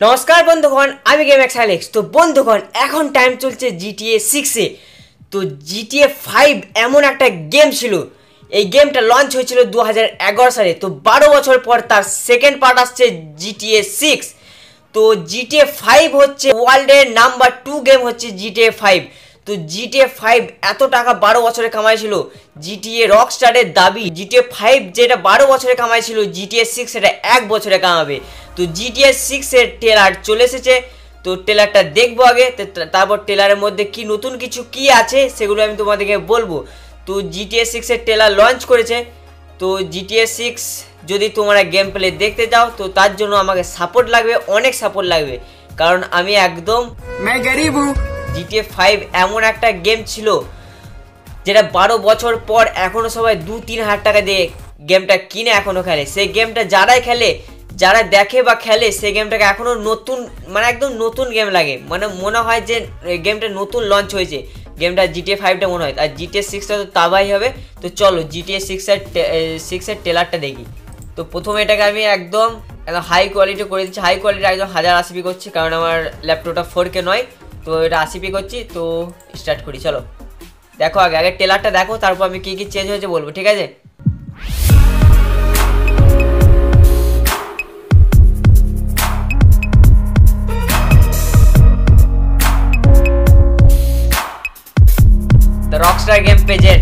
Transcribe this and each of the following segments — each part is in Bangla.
নমস্কার বন্ধুগণ, আমি গেম এক্স অ্যালেক্স তো বন্ধুগণ, এখন টাইম চলছে জিটিএ সিক্সে তো জিটিএ ফাইভ এমন একটা গেম ছিল। এই গেমটা লঞ্চ হয়েছিল দু হাজার এগারো সালে। তো বারো বছর পর তার সেকেন্ড পার্ট আসছে জিটিএ সিক্স তো জিটিএ ফাইভ হচ্ছে ওয়ার্ল্ডের নাম্বার টু গেম হচ্ছে জিটিএ ফাইভ তো জিটিএ ফাইভ এত টাকা বারো বছরে কামাইছিল জিটিএ রক স্টারের দাবি জিটিএ ফাইভ যেটা বারো বছরে কামাইছিল জিটিএ সিক্স সেটা এক বছরে কামাবে। তো জিটিএ সিক্সের টেলার চলে এসেছে, তো টেলারটা দেখব আগে তারপর টেলারের মধ্যে কি নতুন কিছু, কি আছে সেগুলো আমি তোমাদেরকে বলব। তো জিটিএ সিক্সের ট্রেলার লঞ্চ করেছে, তো জিটিএ সিক্স যদি তোমরা গেম প্লে দেখতে চাও, তো তার জন্য আমাকে সাপোর্ট লাগবে, অনেক সাপোর্ট লাগবে। কারণ আমি একদম জিটিএ ফাইভ এমন একটা গেম ছিল, যেটা বারো বছর পর এখনও সবাই দু, তিন হাজার টাকা দিয়ে গেমটা কিনে এখনও খেলে। সেই গেমটা যারাই খেলে, যারা দেখে বা খেলে, সেই গেমটাকে এখনও নতুন মানে একদম নতুন গেম লাগে। মানে মনে হয় যে গেমটা নতুন লঞ্চ হয়েছে। গেমটা জিটিএ ফাইভটা মনে হয়। আর জিটিএ সিক্সটা তো তাবাই হবে। তো চলো জিটিএ সিক্সের সিক্সের ট্রেলারটা দেখি। তো প্রথমে এটাকে আমি একদম একদম হাই কোয়ালিটি করে দিচ্ছি। হাই কোয়ালিটি একদম হাজার আশিপি করছি, কারণ আমার ল্যাপটপটা ফোর কে নয়। তো এটা আশিপি করছি, তো স্টার্ট করি, চলো। দেখো আগে আগে টেলারটা দেখো, তারপর আমি কী কী চেঞ্জ হয়েছে বলব, ঠিক আছে? রকস্টার গেম পেজের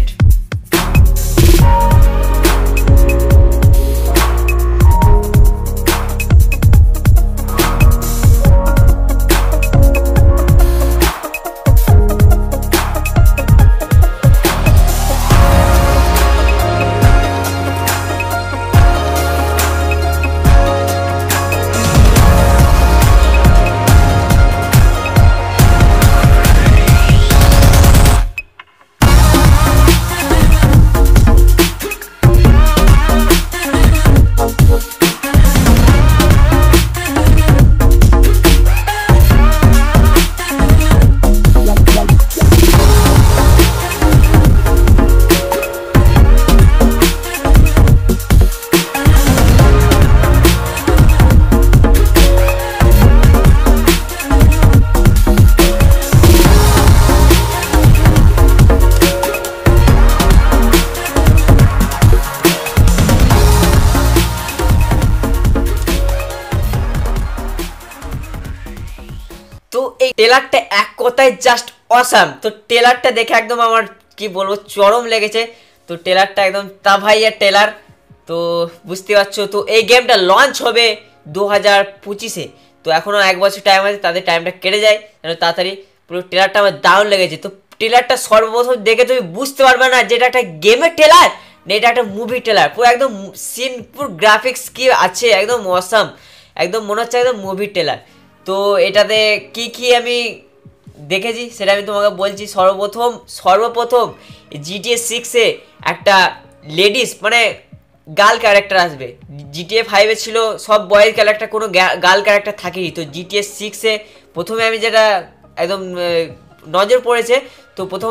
এই টেলারটা এক কথায় জাস্ট অসাম তো টেলারটা দেখে একদম আমার, কি বলব, চরম লেগেছে। তো টেলারটা একদম তা ভাইয়ের টেলার তো বুঝতে পারছ, তো এই গেমটা লঞ্চ হবে দু হাজার পঁচিশে। তো এখনও এক বছর টাইম আছে, তাদের টাইমটা কেটে যায়, যেন তাড়াতাড়ি পুরো টেলারটা আমার দারুণ লেগেছে। তো টেলারটা সর্বপ্রথম দেখে তুমি বুঝতে পারবে না যে এটা একটা গেমের টেলার না এটা একটা মুভি টেলার পুরো একদম সিন পুরো গ্রাফিক্স কি আছে, একদম অসাম একদম মনে হচ্ছে একদম মুভি টেলার তো এটাতে কি কি আমি দেখেছি সেটা আমি তোমাকে বলছি। সর্বপ্রথম সর্বপ্রথম জিটিএ সিক্সে একটা লেডিস মানে গার্ল ক্যারেক্টার আসবে। জিটিএ ফাইভে ছিল সব বয়ের ক্যারেক্টার কোনো গার্ল ক্যারেক্টার থাকেনি। তো জিটিএ সিক্সে প্রথমে আমি যেটা একদম নজর পড়েছে, তো প্রথম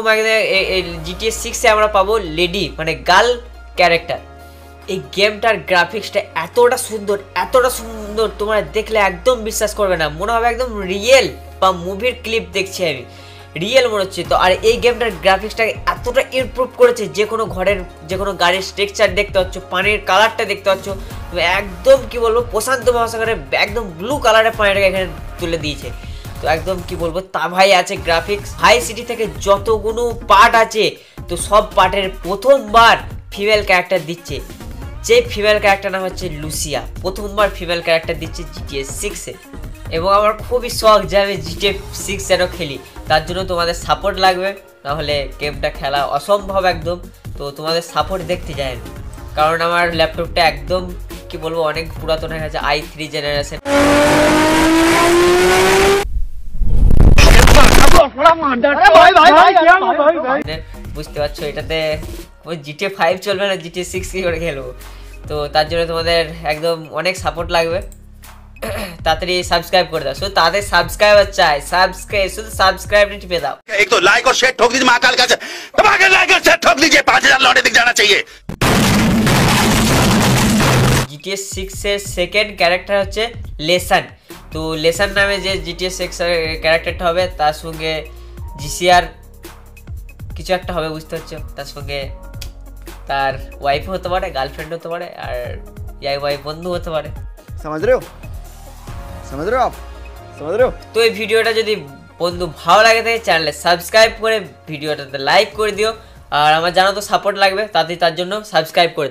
জিটিএ সিক্সে আমরা পাবো লেডি মানে গার্ল ক্যারেক্টার এই গেমটার গ্রাফিক্সটা এতটা সুন্দর এতটা সুন্দর, তোমরা দেখলে একদম বিশ্বাস করবে না। মনে হবে একদম রিয়েল বা মুভির ক্লিপ দেখছি আমি। রিয়েল মনে হচ্ছে তো। আর এই গেমটার গ্রাফিক্সটাকে এতটা ইমপ্রুভ করেছে, যে কোনো ঘরের, যে কোনো গাড়ির স্ট্রাকচার দেখতে পাচ্ছ, পানির কালারটা দেখতে পাচ্ছ একদম কি বলব, প্রশান্ত মহাসাগরের একদম ব্লু কালারের পানিটাকে এখানে তুলে দিয়েছে। তো একদম কি বলব তা ভাই আছে গ্রাফিক্স হাই সিটি থেকে যতগুলো পার্ট আছে, তো সব পার্টের প্রথমবার ফিমেল ক্যারেক্টার দিচ্ছে। যে ফিমেল ক্যারেক্টার নাম হচ্ছে লুসিয়া প্রথমবার ফিমেল ক্যারেক্টার দিচ্ছে জিটিএ সিক্সে এবং আমার খুবই শখ যে আমি জিটিএ সিক্স যেন খেলি তার জন্য তোমাদের সাপোর্ট লাগবে নাহলে গেমটা খেলা অসম্ভব একদম তো তোমাদের সাপোর্ট দেখতে আমি কারণ আমার ল্যাপটপটা একদম কি বলব অনেক পুরাতন হয়ে গেছে আই থ্রি জেনারেশন বুঝতে পারছ এটাতে জিটিএ ফাইভ চলবে না জিটিএ সিক্স কি করে খেলবো তো তার জন্য তোমাদের একদম অনেক সাপোর্ট লাগবে তাড়াতাড়ি সাবস্ক্রাইব করে দাও শুধু তাদের সাবস্ক্রাইবার চাই সাবস্ক্রাইব শুধু সাবস্ক্রাইব টিপে দাও एक तो लाइक और शेयर ठोक दीजिए महाकाल का दबा के लाइक और शेयर ठोक दीजिए पांच हजार लौटे दिख जाना चाहिए জিটিএস সিক্সের সেকেন্ড ক্যারেক্টার হচ্ছে লেসান তো তো লেসার নামে যে জিটিএস এক্স ক্যারেক্টারটা হবে তার সঙ্গে জিসিআর কিছু একটা হবে বুঝতে পারছো তার সঙ্গে তার ওয়াইফ হতে পারে গার্লফ্রেন্ড হতে পারে আর ইয়াই ওয়াইফ বন্ধু হতে পারে। সমাজ রেও সমাজ তো এই ভিডিওটা যদি বন্ধু ভালো লাগে থাকে চ্যানেলে সাবস্ক্রাইব করে ভিডিওটাতে লাইক করে দিও। আর আমার জানা তো সাপোর্ট লাগবে তাতে তার জন্য সাবস্ক্রাইব করে